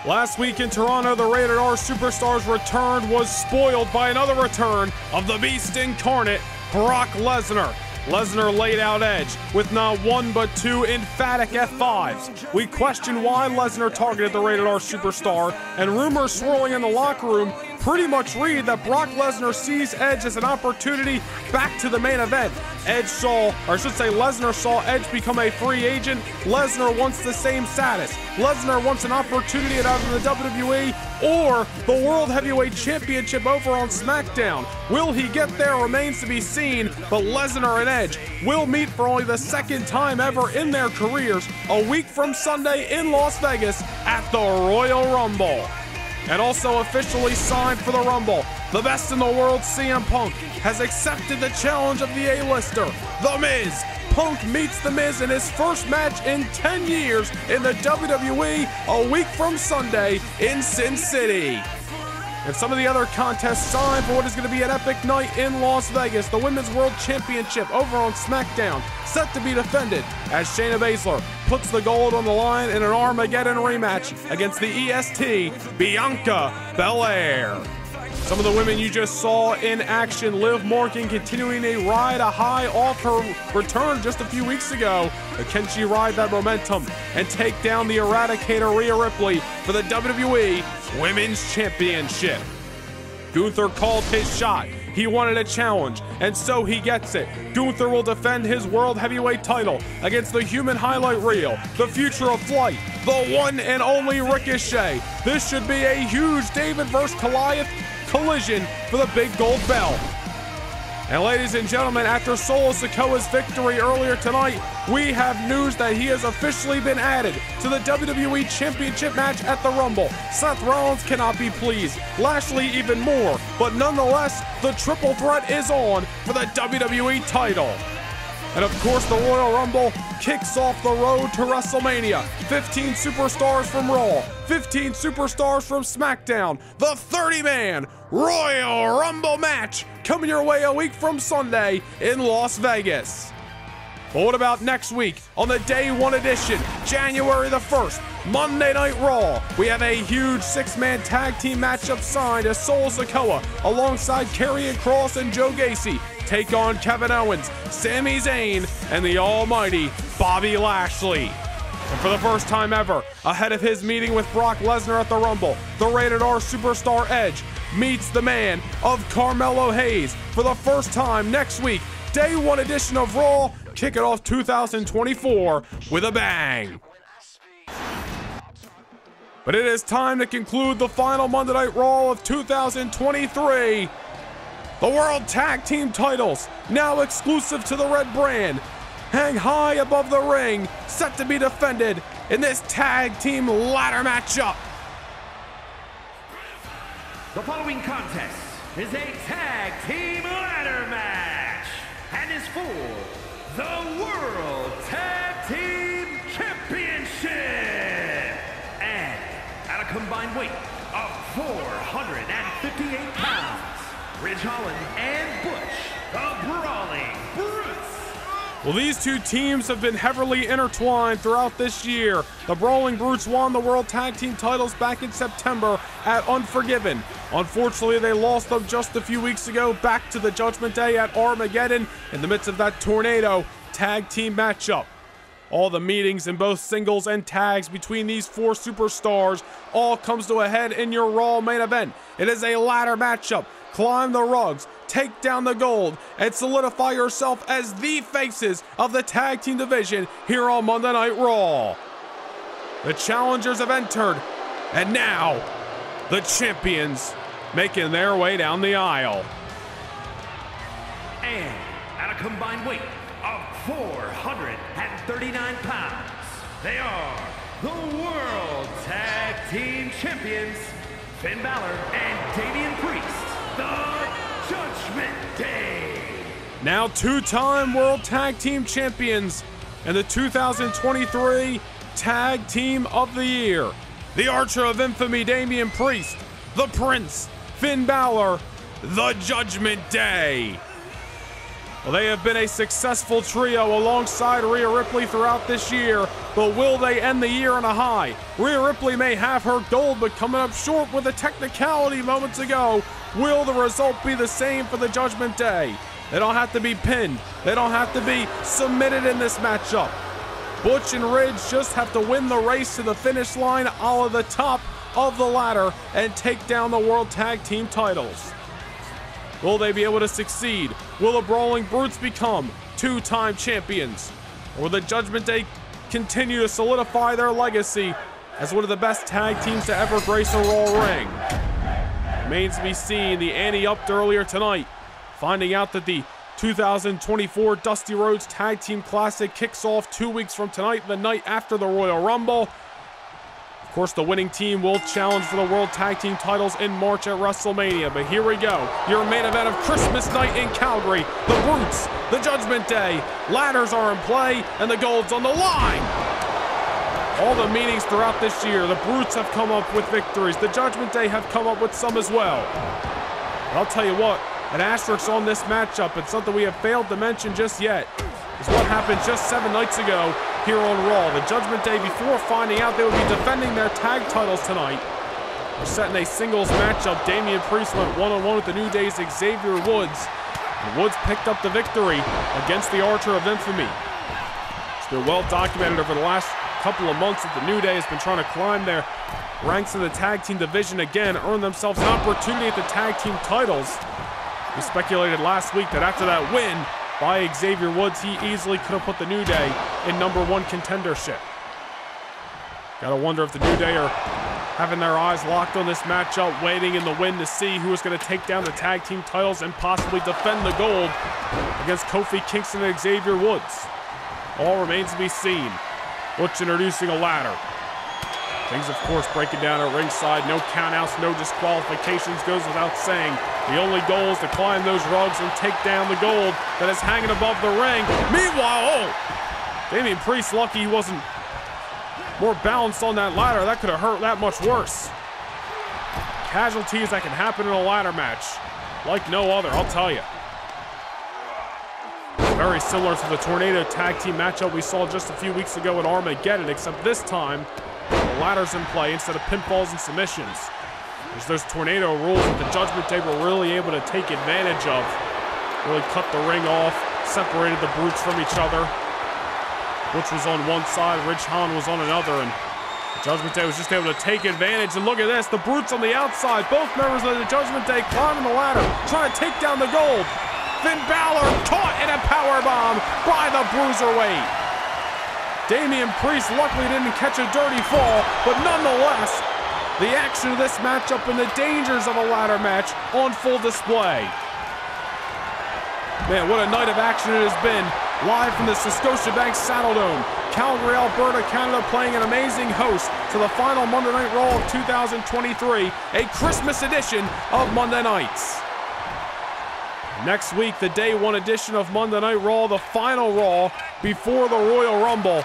Last week in Toronto, the Rated R Superstars return was spoiled by another return of the Beast Incarnate, Brock Lesnar. Lesnar laid out Edge with not one but two emphatic F5s. We question why Lesnar targeted the Rated R Superstar, and rumors swirling in the locker room pretty much read that Brock Lesnar sees Edge as an opportunity back to the main event. Edge saw, or I should say, Lesnar saw Edge become a free agent. Lesnar wants the same status. Lesnar wants an opportunity at either the WWE or the World Heavyweight Championship over on SmackDown. Will he get there remains to be seen, but Lesnar and Edge will meet for only the second time ever in their careers a week from Sunday in Las Vegas at the Royal Rumble and also officially signed for the Rumble. The best in the world, CM Punk, has accepted the challenge of the A-lister, The Miz. Punk meets The Miz in his first match in 10 years in the WWE a week from Sunday in Sin City. And some of the other contests signed for what is going to be an epic night in Las Vegas. The Women's World Championship over on SmackDown, set to be defended as Shayna Baszler puts the gold on the line in an Armageddon rematch against the EST Bianca Belair. Some of the women you just saw in action, Liv Morgan continuing a ride a high off her return just a few weeks ago. But can she ride that momentum and take down the Eradicator Rhea Ripley for the WWE Women's Championship? Gunther called his shot. He wanted a challenge, and so he gets it. Gunther will defend his World Heavyweight title against the human highlight reel, the future of flight, the one and only Ricochet. This should be a huge David versus Goliath collision for the big gold belt. And ladies and gentlemen, after Solo Sikoa's victory earlier tonight, we have news that he has officially been added to the WWE Championship match at the Rumble. Seth Rollins cannot be pleased, Lashley even more, but nonetheless, the triple threat is on for the WWE title. And of course, the Royal Rumble kicks off the road to WrestleMania. 15 superstars from Raw, 15 superstars from SmackDown. The 30 man Royal Rumble match coming your way a week from Sunday in Las Vegas. But what about next week on the day one edition, January the 1st, Monday Night Raw? We have a huge six man tag team matchup signed as Solo Sikoa alongside Karrion Kross and Joe Gacy take on Kevin Owens, Sami Zayn, and the almighty Bobby Lashley. And for the first time ever, ahead of his meeting with Brock Lesnar at the Rumble, the rated R superstar Edge meets the man of Carmelo Hayes for the first time next week. Day one edition of Raw, kick it off 2024 with a bang. But it is time to conclude the final Monday Night Raw of 2023. The World Tag Team titles, now exclusive to the Red brand, hang high above the ring, set to be defended in this tag team ladder matchup. The following contest is a tag team ladder match and is for the World Tag Team Championship. And at a combined weight of 458 pounds, Ridge Holland and Butch, the Brawling Brutes. Well, these two teams have been heavily intertwined throughout this year. The Brawling Brutes won the World Tag Team titles back in September at Unforgiven. Unfortunately, they lost them just a few weeks ago back to the Judgment Day at Armageddon in the midst of that tornado tag team matchup. All the meetings in both singles and tags between these four superstars all comes to a head in your Raw main event. It is a ladder matchup. Climb the rugs, take down the gold, and solidify yourself as the faces of the tag team division here on Monday Night Raw. The challengers have entered, and now the champions making their way down the aisle. And at a combined weight of 439 pounds, they are the World Tag Team Champions, Finn Balor and Damian Now two time World Tag Team Champions and the 2023 Tag Team of the Year. The Archer of Infamy, Damian Priest. The Prince, Finn Balor. The Judgment Day. Well, they have been a successful trio alongside Rhea Ripley throughout this year, but will they end the year on a high? Rhea Ripley may have her gold, but coming up short with a technicality moments ago. Will the result be the same for the Judgment Day? They don't have to be pinned, they don't have to be submitted in this matchup. Butch and Ridge just have to win the race to the finish line all of the top of the ladder and take down the World Tag Team titles. Will they be able to succeed? Will the Brawling Brutes become two time champions? Or will the Judgment Day continue to solidify their legacy as one of the best tag teams to ever grace a Raw ring? Remains to be seen. The ante upped earlier tonight, finding out that the 2024 Dusty Rhodes Tag Team Classic kicks off two weeks from tonight, the night after the Royal Rumble. Of course, the winning team will challenge for the World Tag Team titles in March at WrestleMania. But here we go. Your main event of Christmas night in Calgary. The Brutes, the Judgment Day. Ladders are in play, and the gold's on the line. all the meetings throughout this year, the Brutes have come up with victories. The Judgment Day have come up with some as well. I'll tell you what, an asterisk on this matchup, and something we have failed to mention just yet, is what happened just seven nights ago here on Raw. The Judgment Day, before finding out they would be defending their tag titles tonight, we're setting a singles matchup. Damian Priest went one-on-one with the New Day's Xavier Woods. And Woods picked up the victory against the Archer of Infamy. It's been well documented over the last couple of months that the New Day has been trying to climb their ranks in the tag team division again, earn themselves an opportunity at the tag team titles. We speculated last week that after that win by Xavier Woods, he easily could have put the New Day in number one contendership. Gotta wonder if the New Day are having their eyes locked on this matchup, waiting in the wind to see who is going to take down the tag team titles and possibly defend the gold against Kofi Kingston and Xavier Woods. All remains to be seen. Butch introducing a ladder. Things, of course, breaking down at ringside. No countouts, no disqualifications goes without saying. The only goal is to climb those rugs and take down the gold that is hanging above the ring. Meanwhile, oh, Damian Priest lucky he wasn't more balanced on that ladder. That could have hurt that much worse. Casualties that can happen in a ladder match. Like no other, I'll tell you. Very similar to the Tornado Tag Team matchup we saw just a few weeks ago at Armageddon, except this time, ladder's in play instead of pinfalls and submissions. There's those tornado rules that the Judgment Day were really able to take advantage of. Really cut the ring off, separated the brutes from each other. Butch was on one side, Ridge Holland was on another, and Judgment Day was just able to take advantage. And look at this, the Brutes on the outside, both members of the Judgment Day climbing the ladder, trying to take down the gold. Finn Balor caught in a power bomb by the Bruiserweight. Damian Priest luckily didn't catch a dirty fall, but nonetheless, the action of this matchup and the dangers of a ladder match on full display. Man, what a night of action it has been. Live from the Scotiabank Saddledome, Calgary, Alberta, Canada playing an amazing host to the final Monday Night Raw of 2023, a Christmas edition of Monday Nights. Next week, the day one edition of Monday Night Raw, the final Raw before the Royal Rumble.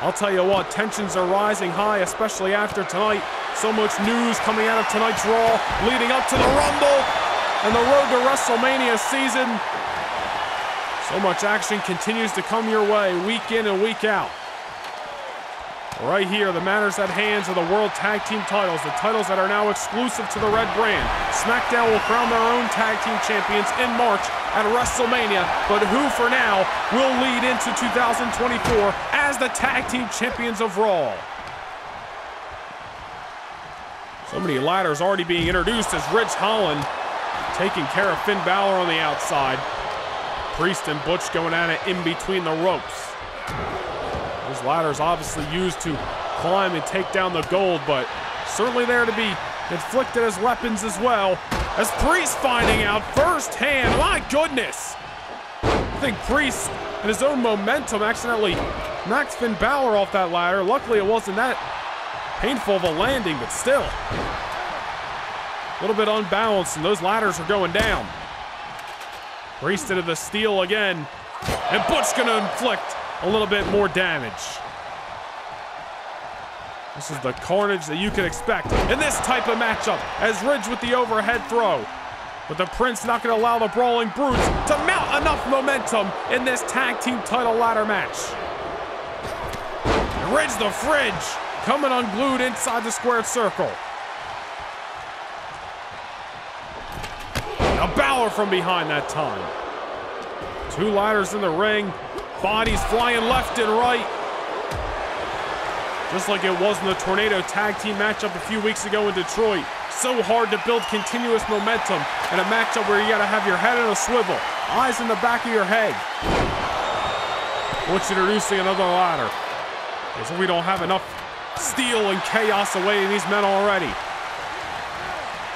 I'll tell you what, tensions are rising high, especially after tonight. So much news coming out of tonight's Raw, leading up to the Rumble and the road to WrestleMania season. So much action continues to come your way week in and week out. Right here, the matters at hands are the World Tag Team titles, the titles that are now exclusive to the Red brand. SmackDown will crown their own Tag Team champions in March at WrestleMania, but who for now will lead into 2024 as the Tag Team champions of Raw? So many ladders already being introduced as Ridge Holland taking care of Finn Balor on the outside. Priest and Butch going at it in between the ropes. Those ladders obviously used to climb and take down the gold, but certainly there to be inflicted as weapons as well. As Priest finding out firsthand, my goodness! I think Priest, in his own momentum, accidentally knocked Finn Balor off that ladder. Luckily, it wasn't that painful of a landing, but still. A little bit unbalanced, and those ladders are going down. Priest into the steel again, and Butch gonna inflict a little bit more damage. This is the carnage that you can expect in this type of matchup as Ridge with the overhead throw. But the Prince not going to allow the Brawling Brutes to mount enough momentum in this tag team title ladder match. Ridge the Fridge coming unglued inside the squared circle. A Balor from behind that time. Two ladders in the ring. Bodies flying left and right. Just like it was in the Tornado Tag Team matchup a few weeks ago in Detroit. So hard to build continuous momentum in a matchup where you gotta have your head in a swivel, eyes in the back of your head. What's introducing another ladder? As we don't have enough steel and chaos awaiting these men already.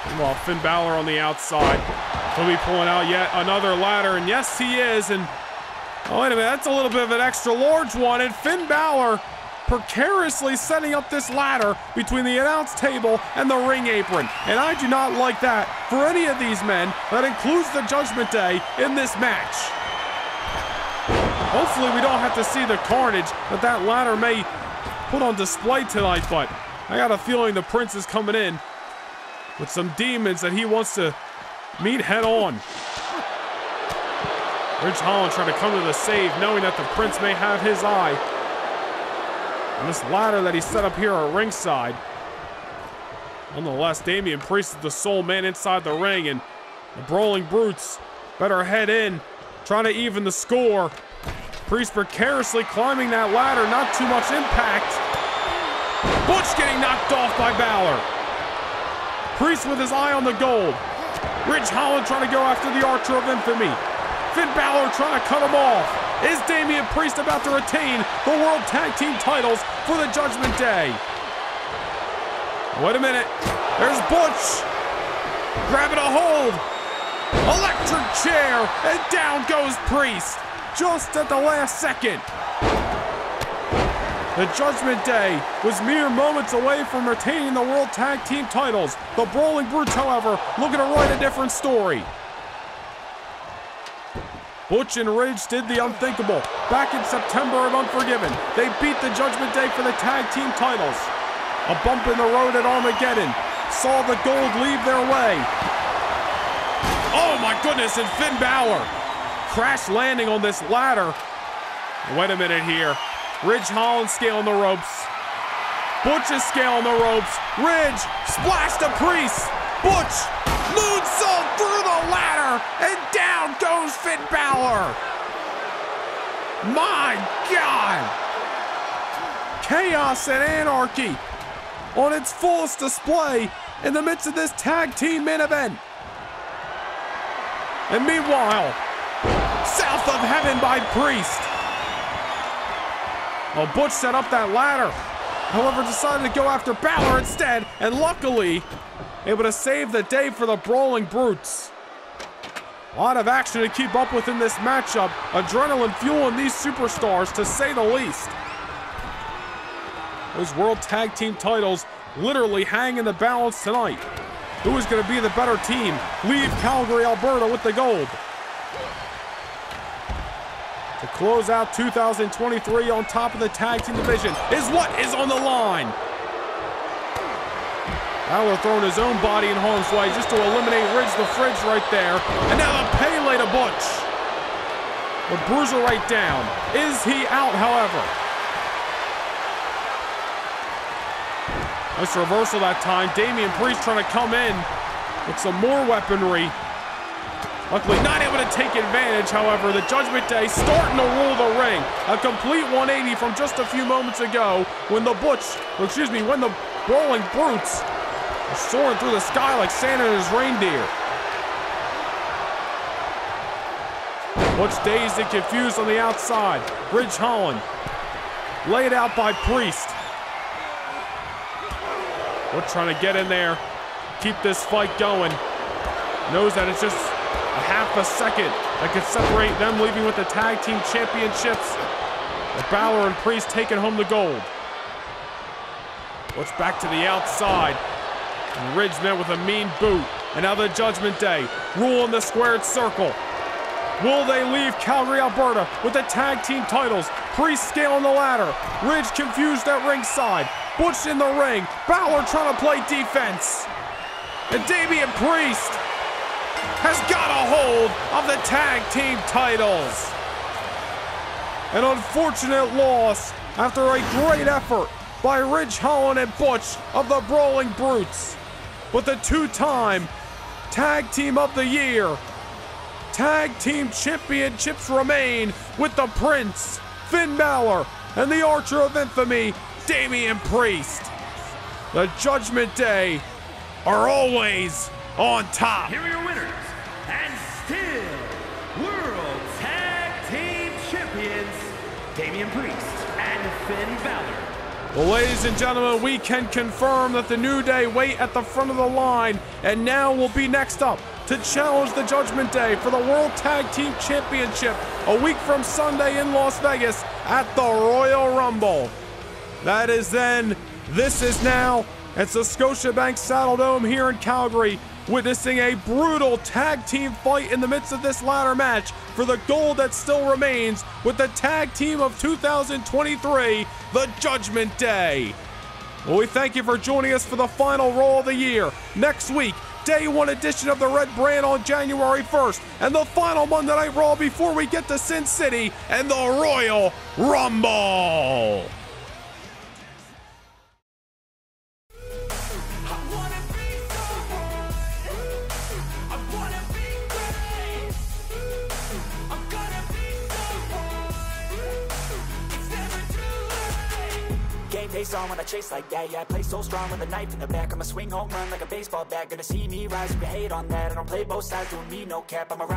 Meanwhile, Finn Balor on the outside. He'll be pulling out yet another ladder, and yes, he is. And oh, wait a minute, that's a little bit of an extra large one. And Finn Balor precariously setting up this ladder between the announce table and the ring apron. And I do not like that for any of these men. That includes the Judgment Day in this match. Hopefully, we don't have to see the carnage that that ladder may put on display tonight, but I got a feeling the Prince is coming in with some demons that he wants to meet head on. Ridge Holland trying to come to the save, knowing that the Prince may have his eye. And this ladder that he set up here at ringside. Nonetheless, Damian Priest is the sole man inside the ring, and the Brawling Brutes better head in, trying to even the score. Priest precariously climbing that ladder, not too much impact. Butch getting knocked off by Balor. Priest with his eye on the gold. Ridge Holland trying to go after the Archer of Infamy. Finn Balor trying to cut him off. Is Damian Priest about to retain the World Tag Team titles for the Judgment Day? Wait a minute. There's Butch. Grabbing a hold. Electric chair. And down goes Priest. Just at the last second. The Judgment Day was mere moments away from retaining the World Tag Team titles. The Brawling Brutes, however, looking to write a different story. Butch and Ridge did the unthinkable. Back in September of Unforgiven, they beat the Judgment Day for the tag team titles. A bump in the road at Armageddon saw the gold leave their way. Oh my goodness, and Finn Balor crash landing on this ladder. Wait a minute here. Ridge Holland scaling the ropes. Butch is scaling the ropes. Ridge splash the priest. Butch moonsault and down goes Finn Balor. My God! Chaos and anarchy on its fullest display in the midst of this tag team main event. And meanwhile, south of heaven by Priest. Well, Butch set up that ladder. However, decided to go after Balor instead, and luckily, able to save the day for the Brawling Brutes. A lot of action to keep up with in this matchup. Adrenaline fueling these superstars, to say the least. Those World Tag Team titles literally hang in the balance tonight. Who is going to be the better team? Leave Calgary, Alberta with the gold. To close out 2023 on top of the tag team division is what is on the line. Balor throwing his own body in harm's way just to eliminate Ridge the Fridge right there. And now the Pele to Butch. The bruiser right down. Is he out, however? Nice reversal that time. Damian Priest trying to come in with some more weaponry. Luckily not able to take advantage, however. The Judgment Day starting to rule the ring. A complete 180 from just a few moments ago when the Butch, excuse me, when the Brawling Brutes soaring through the sky like Santa and his reindeer. Butch dazed and confused on the outside. Ridge Holland laid out by Priest. Butch trying to get in there, keep this fight going. Knows that it's just a half a second that could separate them leaving with the tag team championships. Balor and Priest taking home the gold. Butch back to the outside. And Ridge met with a mean boot. And now the Judgment Day rule in the squared circle. Will they leave Calgary, Alberta with the tag team titles? Priest scaling the ladder. Ridge confused at ringside. Butch in the ring. Balor trying to play defense. And Damian Priest has got a hold of the tag team titles. An unfortunate loss after a great effort by Ridge Holland and Butch of the Brawling Brutes. But the two-time Tag Team of the Year, Tag Team Championships remain with the Prince, Finn Balor, and the Archer of Infamy, Damian Priest. The Judgment Day are always on top. Here are your winners, and still World Tag Team Champions, Damian Priest. Well, ladies and gentlemen, we can confirm that the New Day wait at the front of the line and now will be next up to challenge the Judgment Day for the World Tag Team Championship a week from Sunday in Las Vegas at the Royal Rumble. That is then, this is now. It's the Scotiabank Saddle Dome here in Calgary witnessing a brutal tag team fight in the midst of this ladder match for the gold that still remains with the tag team of 2023, the Judgment Day. Well, we thank you for joining us for the final Raw of the year. Next week, day one edition of the Red Brand on January 1st, and the final Monday Night Raw before we get to Sin City and the Royal Rumble. Face on when I chase like that. Yeah, I play so strong with a knife in the back. I'ma swing home run like a baseball bat. Gonna see me rise. You hate on that, I don't play both sides. Doing me no cap. I'm a.